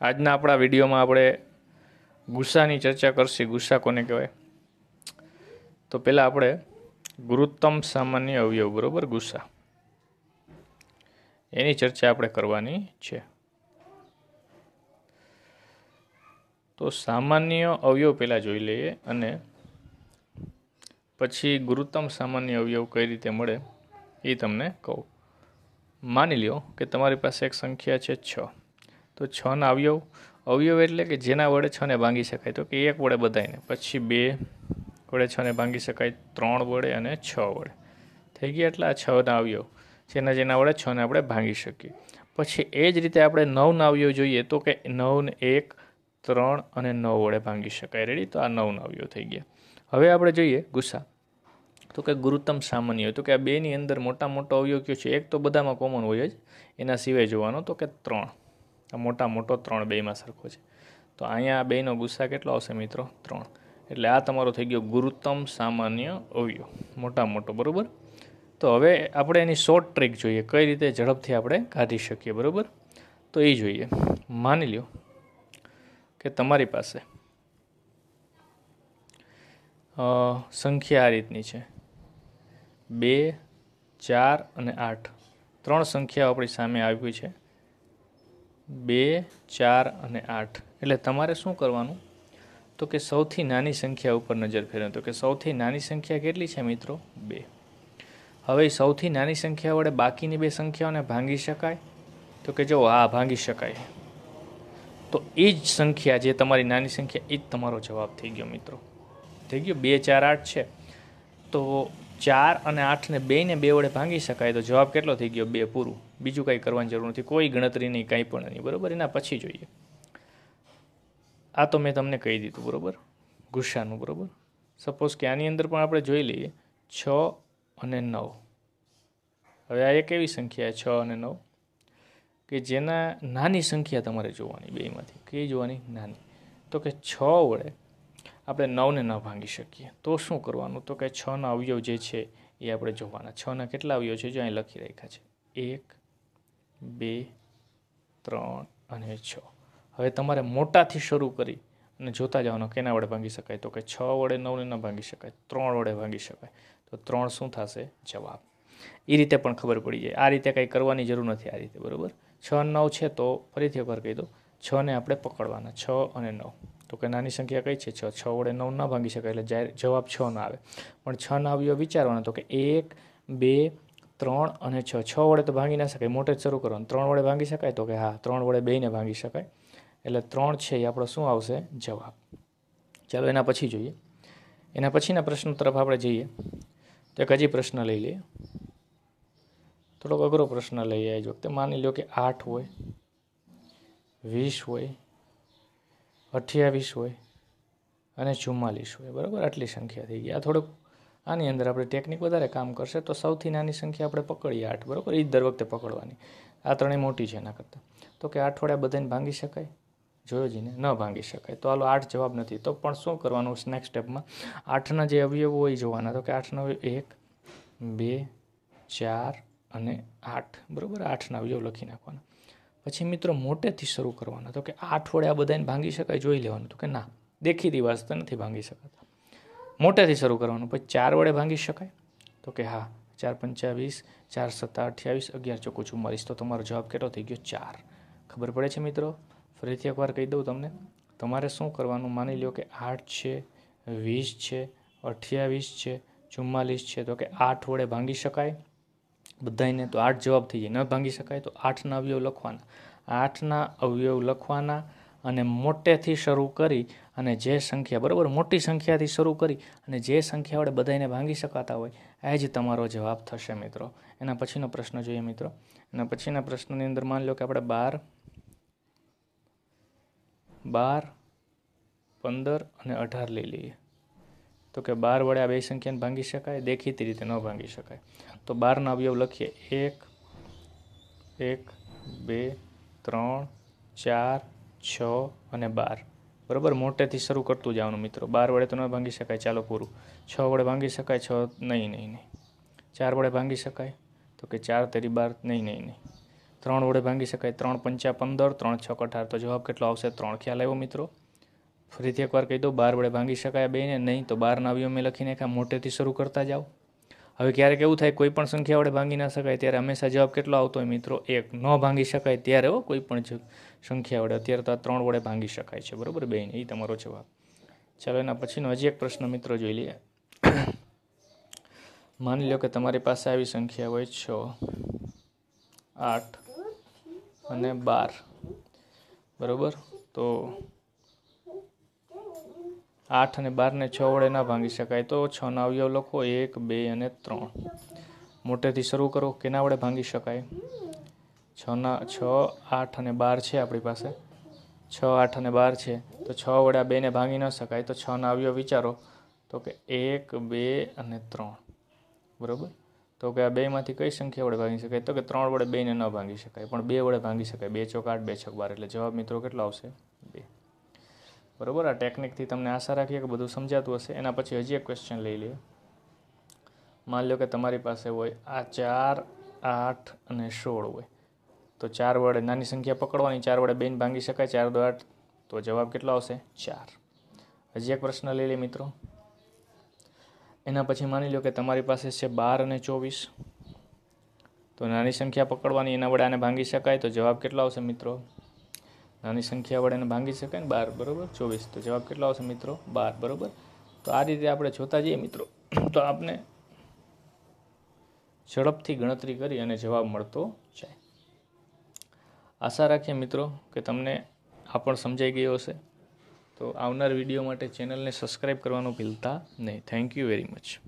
આજના આપણા વિડીયોમાં આપણે ગુસ્સાની ચર્ચા કરશી, ગુસ્સા કોને કહેવાય? તો પહેલાં આપણે ગુરુત્તમ સામાન્ય અવયવ, બરોબર? ગુસ્સા. એની ચર્ચા આપણે કરવાની છે. તો સામાન્ય અવયવ પહેલાં જોઈ લઈએ અને પછી ગુરુત્તમ સામાન્ય અવયવ કઈ રીતે મળે એ તમને કહું. માની લ્યો કે તમારી પાસે એક સંખ્યા છે છ. તો છના અવયવ અવયવ એટલે કે જેના વડે છને ભાંગી શકાય. તો કે એક વડે બધાયને. પછી બે વડે છને ભાંગી શકાય, ત્રણ વડે અને છ વડે. થઈ ગયા એટલે આ છના અવયવ. જેના જેના વડે છને આપણે ભાંગી શકીએ. પછી એ જ રીતે આપણે નવના અવયવ જોઈએ તો કે નવને એક, ત્રણ અને નવ વડે ભાંગી શકાય. રેડી તો આ નવના અવયવ થઈ ગયા. હવે આપણે જોઈએ ગુસ્સા. તો કે ગુરુત્તમ સામાન્ય હોય. તો કે આ બેની અંદર મોટા મોટો અવયવ કયો છે? એક તો બધામાં કોમન હોય જ. એના સિવાય જોવાનો તો કે ત્રણ. મોટા મોટો ત્રણ બેમાં સરખો છે. તો અહીંયા આ બેનો ગુસ્સા કેટલો આવશે મિત્રો? ત્રણ. એટલે આ તમારો થઈ ગયો ગુરુત્તમ સામાન્ય અવયવ. મોટા મોટો, બરાબર? તો હવે આપણે એની શોર્ટ ટ્રીક જોઈએ. કઈ રીતે ઝડપથી આપણે કાઢી શકીએ, બરાબર? તો એ જોઈએ. માની લ્યો કે તમારી પાસે સંખ્યા આ રીતની છે. બે, ચાર અને આઠ. ત્રણ સંખ્યાઓ આપણી સામે આવી છે. બે, ચાર અને આઠ. એટલે તમારે શું કરવાનું? તો કે સૌથી નાની સંખ્યા ઉપર નજર ફેરવો તો કે સૌથી નાની સંખ્યા કેટલી છે મિત્રો? બે. હવે સૌથી નાની સંખ્યા વડે બાકીની બે સંખ્યાઓને ભાંગી શકાય? તો કે જો, હા, ભાંગી શકાય. તો એ જ સંખ્યા જે તમારી નાની સંખ્યા, એ જ તમારો જવાબ થઈ ગયો મિત્રો. થઈ ગયો? બે, ચાર, આઠ છે. તો ચાર અને આઠને બેને બે વડે ભાંગી શકાય. તો જવાબ કેટલો થઈ ગયો? બે પૂરું. બીજું કંઈ કરવાની જરૂર નથી. કોઈ ગણતરી નહીં, કંઈ પણ નહીં. બરાબર? એના પછી જોઈએ. આ તો મેં તમને કહી દીધું, બરાબર? ગુસ્સાનું, બરાબર? સપોઝ કે આની અંદર પણ આપણે જોઈ લઈએ, છ અને નવ. હવે આ એક એવી સંખ્યા, છ અને નવ, કે જેના નાની સંખ્યા તમારે જોવાની બેમાંથી કઈ જોવાની? નાની. તો કે છ વડે આપણે નવને ન ભાંગી શકીએ. તો શું કરવાનું? તો કે છના અવયવ જે છે એ આપણે જોવાના. છના કેટલા અવયવ છે? જો અહીં લખી રાખ્યા છે. એક બે, ત્રણ અને છ. હવે તમારે મોટાથી શરૂ કરી અને જોતા જવાનો કેના વડે ભાંગી શકાય. તો કે છ વડે નવને ન ભાંગી શકાય, ત્રણ વડે ભાંગી શકાય. તો ત્રણ શું થશે? જવાબ. એ રીતે પણ ખબર પડી જાય. આ રીતે કંઈ કરવાની જરૂર નથી આ રીતે, બરાબર? છ નવ છે તો ફરીથી એકવાર કહી દો. છને આપણે પકડવાના, છ અને નવ. તો કે નાની સંખ્યા કઈ છે? છ. છ વડે નવ ન ભાંગી શકાય એટલે જાય જવાબ છ ના આવે. પણ છ ના આવ્યો વિચારવાના, તો કે એક, બે ત્રણ અને છ. છ વડે તો ભાંગી ના શકાય. મોટે જ શરૂ કરવાનું ત્રણ વડે ભાંગી શકાય તો કે હા, ત્રણ વડે બેને ભાંગી શકાય. એટલે ત્રણ છે એ આપણો શું આવશે? જવાબ. ચાલો એના પછી જોઈએ. એના પછીના પ્રશ્નો તરફ આપણે જઈએ. તો એક હજી પ્રશ્ન લઈ લઈએ. થોડોક અઘરો પ્રશ્ન લઈએ આવી વખતે. માની લો કે આઠ હોય, વીસ હોય, અઠ્યાવીસ હોય અને ચુમ્માલીસ હોય. બરાબર? આટલી સંખ્યા થઈ ગઈ. આ થોડુંક આની અંદર આપણે ટેકનિક વધારે કામ કરશે તો સૌથી નાની સંખ્યા આપણે પકડીએ આઠ, બરાબર? એ જ દર વખતે પકડવાની. આ ત્રણેય મોટી છે એના કરતાં. તો કે અઠવાડિયા બધાને ભાંગી શકાય? જોયો જીને ન ભાંગી શકાય. તો હાલો, આઠ જવાબ નથી. તો પણ શું કરવાનું નેક્સ્ટ સ્ટેપમાં આઠના જે અવયવો હોય જોવાના. તો કે આઠના એક, બે, ચાર અને આઠ. બરાબર? આઠના અવયવ લખી નાખવાના. પછી મિત્રો મોટેથી શરૂ કરવાના. તો કે આઠ વડે બધાને ભાંગી શકાય? જોઈ લેવાનું. તો કે ના દેખીતી તો નથી ભાંગી શકાતા. મોટેથી શરૂ કરવાનું. પછી ચાર વડે ભાંગી શકાય. તો કે હા, ચાર પંચાવીસ ચાર સત્તા અઠ્યાવીસ, અગિયાર ચોખ્ખું ચુમ્માલીસ તો તમારો જવાબ કેટલો થઈ ગયો? ચાર. ખબર પડે છે મિત્રો? ફરીથી એકવાર કહી દઉં તમને. તમારે શું કરવાનું? માની લો કે આઠ છે, વીસ છે, અઠ્યાવીસ છે ચુમ્માલીસ છે. તો કે આઠ વડે ભાંગી શકાય. બધાને તો આઠ જવાબ થઈ જાય. ન ભાંગી શકાય તો આઠના અવયવ લખવાના. આઠના અવયવ લખવાના. અને મોટેથી શરૂ કરી અને જે સંખ્યા, બરાબર? મોટી સંખ્યાથી શરૂ કરી અને જે સંખ્યા વડે બધાને ભાંગી શકાતા હોય એ જ તમારો જવાબ થશે મિત્રો. એના પછીનો પ્રશ્ન જોઈએ મિત્રો. એના પછીના પ્રશ્નની અંદર માની લો કે આપણે બાર બાર, પંદર અને અઢાર લઈ લઈએ. તો કે બાર વડે આ બે સંખ્યાને ભાંગી શકાય? દેખીતી રીતે ન ભાંગી શકાય. તો બારના અવયવ લખીએ. એક એક, બે, ત્રણ, ચાર છ અને બાર. બરાબર? મોટેથી શરૂ કરતું જવાનું મિત્રો. બાર વડે તો ન ભાંગી શકાય. ચાલો પૂરું. છ વડે ભાંગી શકાય, છ નહીં નહીં નહીં. ચાર વડે ભાંગી શકાય? તો કે ચાર તેરી બાર, નહીં નહીં નહીં. ત્રણ વડે ભાંગી શકાય. ત્રણ પંચા પંદર, ત્રણ છ અઢાર તો જવાબ કેટલો આવશે? ત્રણ. ખ્યાલ આવ્યો મિત્રો? ફરીથી એકવાર કહી દો બાર વડે ભાંગી શકાય બેને નહીં, તો બારના અવયવ મેં લખીને કાં મોટેથી શરૂ કરતા જાઓ. હવે ક્યારેક એવું થાય કોઈ પણ સંખ્યા વડે ભાંગી ના શકાય, ત્યારે હંમેશા જવાબ કેટલો આવતો હોય મિત્રો? એક. ન ભાંગી શકાય ત્યારે હો કોઈ પણ સંખ્યા વડે અત્યારે તો આ ત્રણ વડે ભાંગી શકાય છે. બરાબર બેન? એ તમારો જવાબ. ચાલો, એના પછીનો હજી એક પ્રશ્ન મિત્રો જોઈ લઈએ. માની લો કે તમારી પાસે આવી સંખ્યા હોય છ, આઠ અને બાર. બરાબર? તો આઠ અને બારને છ વડે ના ભાંગી શકાય તો છના અવયવ લખો, એક, બે અને ત્રણ. મોટેથી શરૂ કરો, કેના વડે ભાંગી શકાય? છના છ, આઠ અને બાર છે આપણી પાસે. છ, આઠ અને બાર છે. તો છ વડે આ બેને ભાંગી ન શકાય. તો છના અવયવ વિચારો. તો કે એક, બે અને ત્રણ. બરાબર? તો કે આ બેમાંથી કઈ સંખ્યા વડે ભાંગી શકાય? તો કે ત્રણ વડે બેને ન ભાંગી શકાય. પણ બે વડે ભાંગી શકાય. બે ચોક આઠ, બે છક બાર. એટલે જવાબ મિત્રો કેટલો આવશે? બે. બરાબર? આ ટેકનિકથી તમને આશા રાખીએ કે બધું સમજાતું હશે. એના પછી હજી એક ક્વેશ્ચન લઈ લઈએ માની લો કે તમારી પાસે હોય આ ચાર, આઠ અને સોળ હોય. તો ચાર વડે નાની સંખ્યા પકડવાની, ચાર વડે બેન ભાંગી શકાય, ચાર દો આઠ તો જવાબ કેટલો આવશે? ચાર. હજી એક પ્રશ્ન લઈ લઈએ મિત્રો. એના પછી માની લો કે તમારી પાસે છે બાર અને ચોવીસ. તો નાની સંખ્યા પકડવાની, એના વડે આને ભાંગી શકાય, તો જવાબ કેટલો આવશે મિત્રો? નાની સંખ્યા વડે એને ભાંગી શકાય ને બાર, બરાબર? ચોવીસ. તો જવાબ કેટલો આવશે મિત્રો? બાર, બરાબર? તો આ રીતે આપણે જોતા જઈએ મિત્રો. તો આપને ઝડપથી ગણતરી કરી અને જવાબ મળતો જાય. આશા રાખીએ મિત્રો કે તમને આ પણ સમજાઈ ગયો હશે. તો આવનાર વીડિયો માટે ચેનલને સબસ્ક્રાઈબ કરવાનું ભૂલતા નહીં. Thank you very much